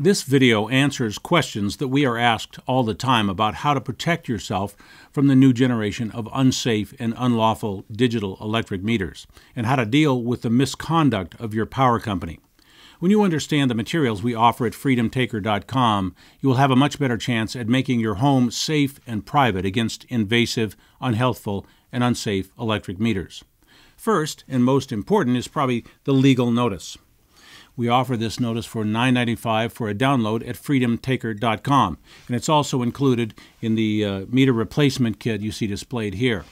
This video answers questions that we are asked all the time about how to protect yourself from the new generation of unsafe and unlawful digital electric meters, and how to deal with the misconduct of your power company. When you understand the materials we offer at freedomtaker.com, you will have a much better chance at making your home safe and private against invasive, unhealthful, and unsafe electric meters. First, and most important, is probably the legal notice. We offer this notice for $9.95 for a download at freedomtaker.com, and it's also included in the uh, meter replacement kit you see displayed here.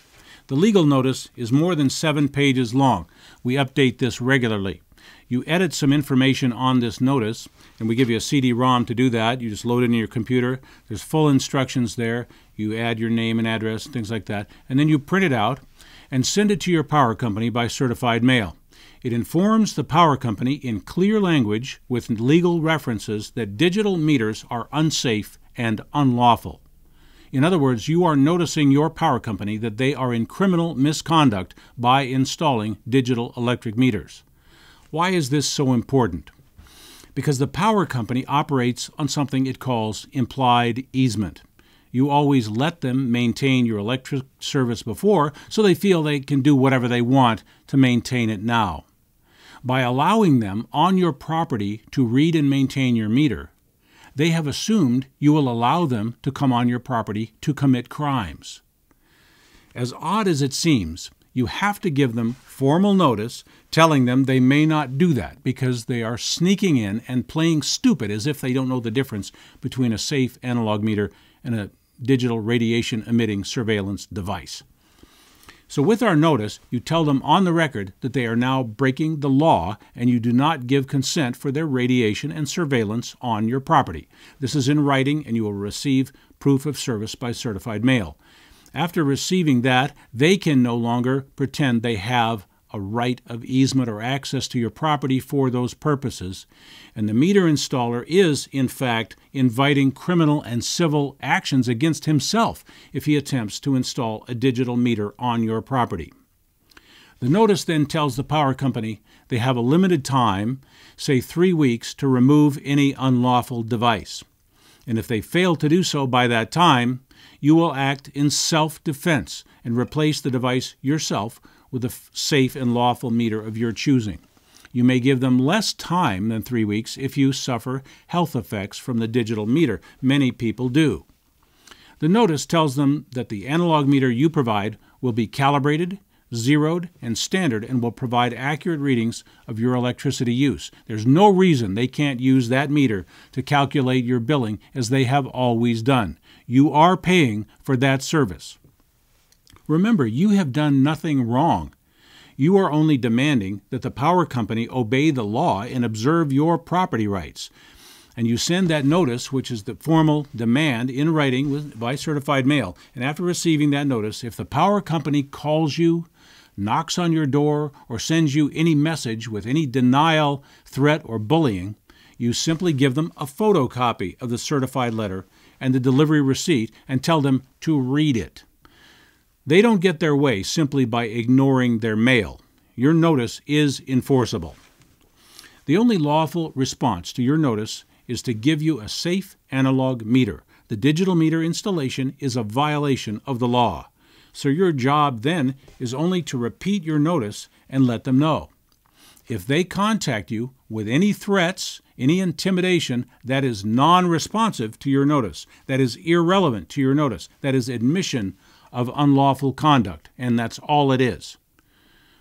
The legal notice is more than seven pages long. We update this regularly. You edit some information on this notice, and we give you a CD-ROM to do that. You just load it in your computer. There's full instructions there. You add your name and address, things like that, and then you print it out and send it to your power company by certified mail. It informs the power company in clear language with legal references that digital meters are unsafe and unlawful. In other words, you are noticing your power company that they are in criminal misconduct by installing digital electric meters. Why is this so important? Because the power company operates on something it calls implied easement. You always let them maintain your electric service before, so they feel they can do whatever they want to maintain it now by allowing them on your property to read and maintain your meter, they have assumed you will allow them to come on your property to commit crimes. As odd as it seems, you have to give them formal notice telling them they may not do that because they are sneaking in and playing stupid as if they don't know the difference between a safe analog meter and a digital radiation emitting surveillance device. So, with our notice, you tell them on the record that they are now breaking the law and you do not give consent for their radiation and surveillance on your property. This is in writing and you will receive proof of service by certified mail. After receiving that, they can no longer pretend they have a right of easement or access to your property for those purposes. And the meter installer is, in fact, inviting criminal and civil actions against himself if he attempts to install a digital meter on your property. The notice then tells the power company they have a limited time, say three weeks, to remove any unlawful device. And if they fail to do so by that time, you will act in self defense and replace the device yourself with a safe and lawful meter of your choosing. You may give them less time than three weeks if you suffer health effects from the digital meter. Many people do. The notice tells them that the analog meter you provide will be calibrated, zeroed, and standard and will provide accurate readings of your electricity use. There's no reason they can't use that meter to calculate your billing as they have always done. You are paying for that service. Remember, you have done nothing wrong. You are only demanding that the power company obey the law and observe your property rights. And you send that notice, which is the formal demand in writing by certified mail. And after receiving that notice, if the power company calls you, knocks on your door, or sends you any message with any denial, threat, or bullying, you simply give them a photocopy of the certified letter and the delivery receipt and tell them to read it. They don't get their way simply by ignoring their mail. Your notice is enforceable. The only lawful response to your notice is to give you a safe analog meter. The digital meter installation is a violation of the law. So your job then is only to repeat your notice and let them know. If they contact you with any threats, any intimidation that is non responsive to your notice, that is irrelevant to your notice, that is admission of unlawful conduct, and that's all it is.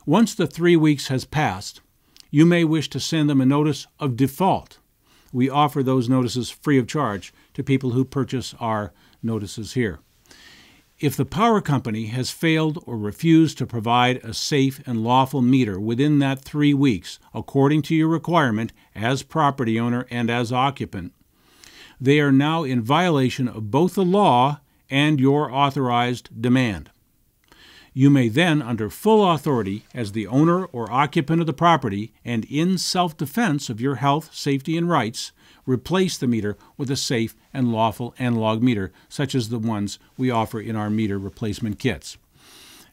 Once the three weeks has passed, you may wish to send them a notice of default. We offer those notices free of charge to people who purchase our notices here. If the power company has failed or refused to provide a safe and lawful meter within that three weeks, according to your requirement as property owner and as occupant, they are now in violation of both the law and your authorized demand. You may then, under full authority as the owner or occupant of the property and in self defense of your health, safety, and rights, replace the meter with a safe and lawful analog meter, such as the ones we offer in our meter replacement kits.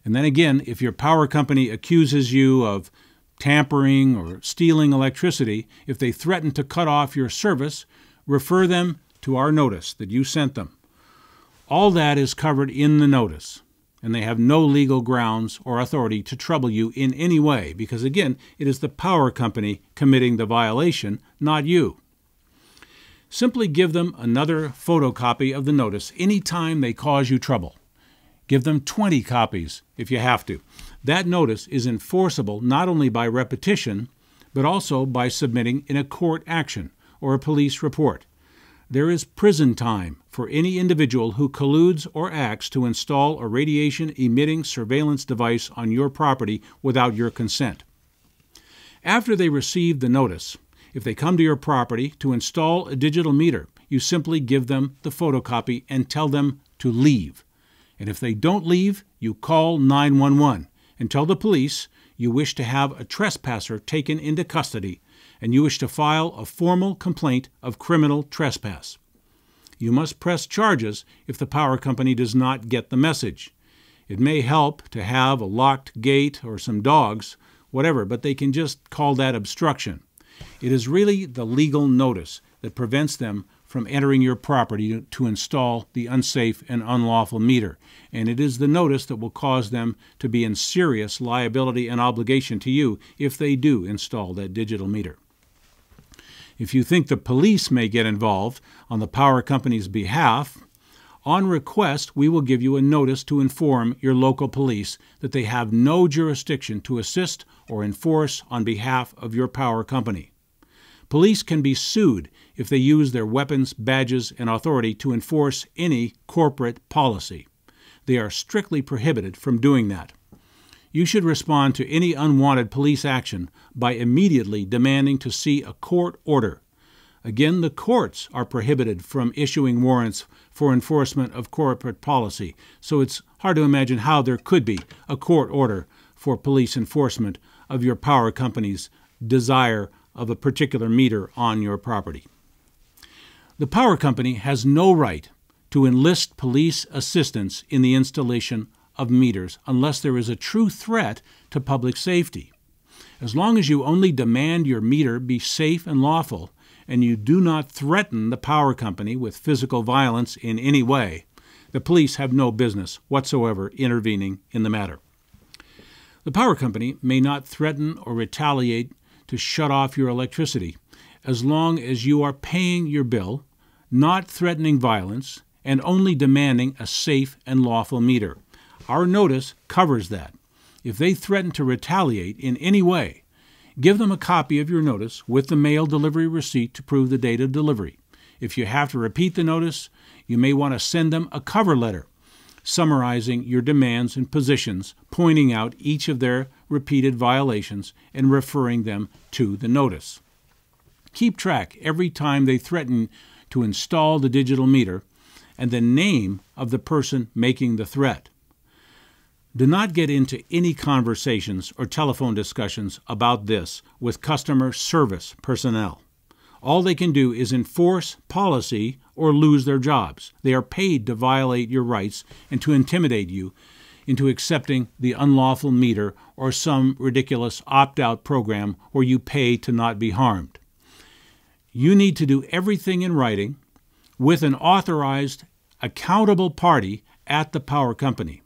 And then again, if your power company accuses you of tampering or stealing electricity, if they threaten to cut off your service, refer them to our notice that you sent them. All that is covered in the notice, and they have no legal grounds or authority to trouble you in any way because, again, it is the power company committing the violation, not you. Simply give them another photocopy of the notice any time they cause you trouble. Give them 20 copies if you have to. That notice is enforceable not only by repetition, but also by submitting in a court action or a police report. There is prison time for any individual who colludes or acts to install a radiation emitting surveillance device on your property without your consent. After they receive the notice, if they come to your property to install a digital meter, you simply give them the photocopy and tell them to leave. And if they don't leave, you call 911 and tell the police you wish to have a trespasser taken into custody and you wish to file a formal complaint of criminal trespass. You must press charges if the power company does not get the message. It may help to have a locked gate or some dogs, whatever, but they can just call that obstruction. It is really the legal notice that prevents them from entering your property to install the unsafe and unlawful meter, and it is the notice that will cause them to be in serious liability and obligation to you if they do install that digital meter. If you think the police may get involved on the power company's behalf, on request, we will give you a notice to inform your local police that they have no jurisdiction to assist or enforce on behalf of your power company. Police can be sued if they use their weapons, badges, and authority to enforce any corporate policy. They are strictly prohibited from doing that. You should respond to any unwanted police action by immediately demanding to see a court order. Again, the courts are prohibited from issuing warrants for enforcement of corporate policy, so it's hard to imagine how there could be a court order for police enforcement of your power company's desire of a particular meter on your property. The power company has no right to enlist police assistance in the installation of meters unless there is a true threat to public safety. As long as you only demand your meter be safe and lawful, and you do not threaten the power company with physical violence in any way, the police have no business whatsoever intervening in the matter. The power company may not threaten or retaliate to shut off your electricity as long as you are paying your bill, not threatening violence, and only demanding a safe and lawful meter. Our notice covers that. If they threaten to retaliate in any way, give them a copy of your notice with the mail delivery receipt to prove the date of delivery. If you have to repeat the notice, you may want to send them a cover letter summarizing your demands and positions, pointing out each of their repeated violations, and referring them to the notice. Keep track every time they threaten to install the digital meter and the name of the person making the threat. Do not get into any conversations or telephone discussions about this with customer service personnel. All they can do is enforce policy or lose their jobs. They are paid to violate your rights and to intimidate you into accepting the unlawful meter or some ridiculous opt out program where you pay to not be harmed. You need to do everything in writing with an authorized, accountable party at the power company.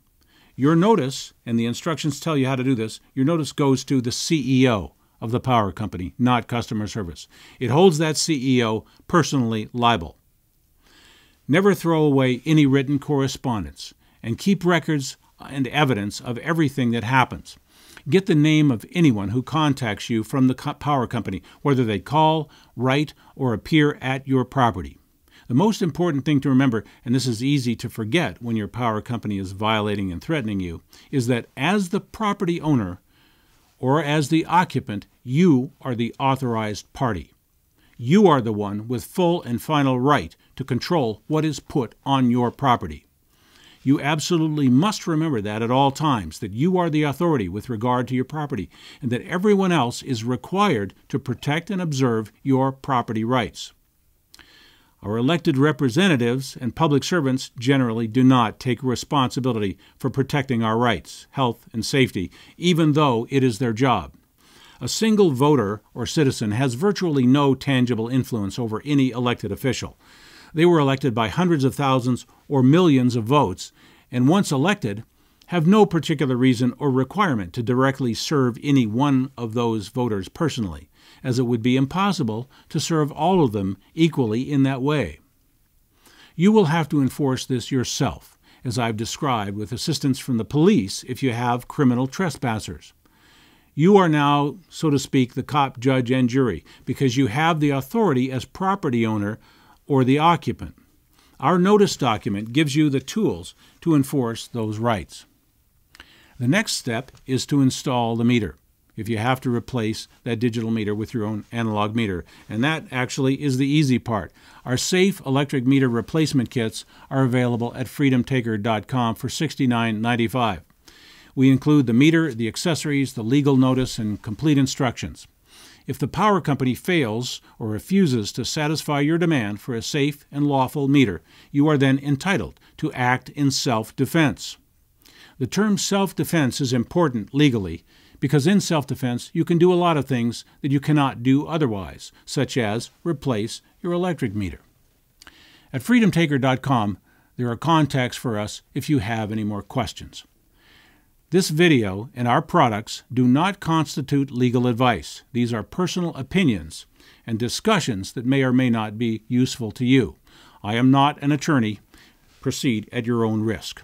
Your notice, and the instructions tell you how to do this, your notice goes to the CEO of the power company, not customer service. It holds that CEO personally liable. Never throw away any written correspondence and keep records and evidence of everything that happens. Get the name of anyone who contacts you from the power company, whether they call, write, or appear at your property. The most important thing to remember, and this is easy to forget when your power company is violating and threatening you, is that as the property owner or as the occupant, you are the authorized party. You are the one with full and final right to control what is put on your property. You absolutely must remember that at all times, that you are the authority with regard to your property, and that everyone else is required to protect and observe your property rights. Our elected representatives and public servants generally do not take responsibility for protecting our rights, health, and safety, even though it is their job. A single voter or citizen has virtually no tangible influence over any elected official. They were elected by hundreds of thousands or millions of votes, and once elected, have no particular reason or requirement to directly serve any one of those voters personally, as it would be impossible to serve all of them equally in that way. You will have to enforce this yourself, as I've described, with assistance from the police if you have criminal trespassers. You are now, so to speak, the cop, judge, and jury because you have the authority as property owner or the occupant. Our notice document gives you the tools to enforce those rights. The next step is to install the meter if you have to replace that digital meter with your own analog meter. And that actually is the easy part. Our safe electric meter replacement kits are available at freedomtaker.com for $69.95. We include the meter, the accessories, the legal notice, and complete instructions. If the power company fails or refuses to satisfy your demand for a safe and lawful meter, you are then entitled to act in self defense. The term self defense is important legally because in self defense you can do a lot of things that you cannot do otherwise, such as replace your electric meter. At freedomtaker.com, there are contacts for us if you have any more questions. This video and our products do not constitute legal advice. These are personal opinions and discussions that may or may not be useful to you. I am not an attorney. Proceed at your own risk.